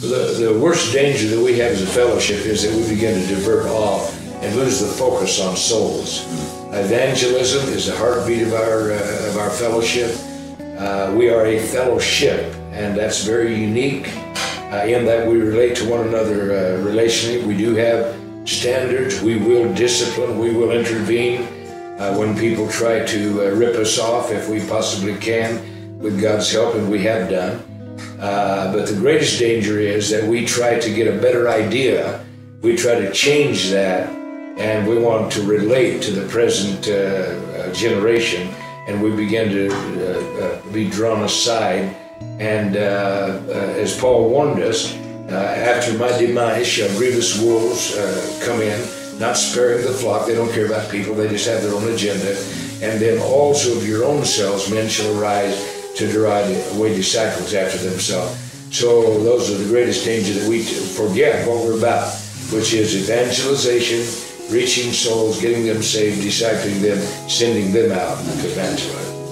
The, the worst danger that we have as a fellowship is that we begin to divert off and lose the focus on souls. Evangelism is the heartbeat of our, uh, of our fellowship. Uh, we are a fellowship, and that's very unique uh, in that we relate to one another uh, relationally. We do have standards. We will discipline. We will intervene uh, when people try to uh, rip us off, if we possibly can, with God's help, and we have done. Uh, but the greatest danger is that we try to get a better idea. We try to change that, and we want to relate to the present uh, uh, generation, and we begin to uh, be drawn aside. And as Paul warned us, after my demise shall grievous wolves come in not sparing the flock. They don't care about people, they just have their own agenda. And then also of your own selves, men shall arise to deride away disciples after themselves. So those are the greatest danger that we forget what we're about, which is evangelization, reaching souls, getting them saved, discipling them, sending them out to evangelize.